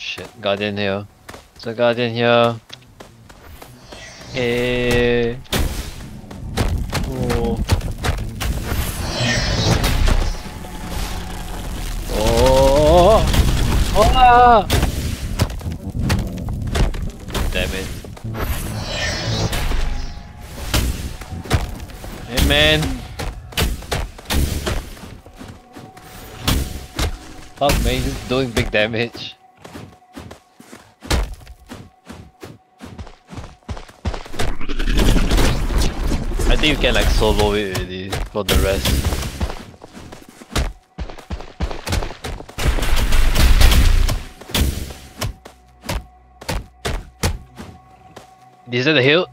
shit. Guardian here. There's a guardian here. Eh. Oh. Oh. Oh. Damn it. Hey man. Fuck man, he's doing big damage. I think you can like solo it already for the rest. Is that the hill?